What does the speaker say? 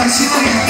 Cariñito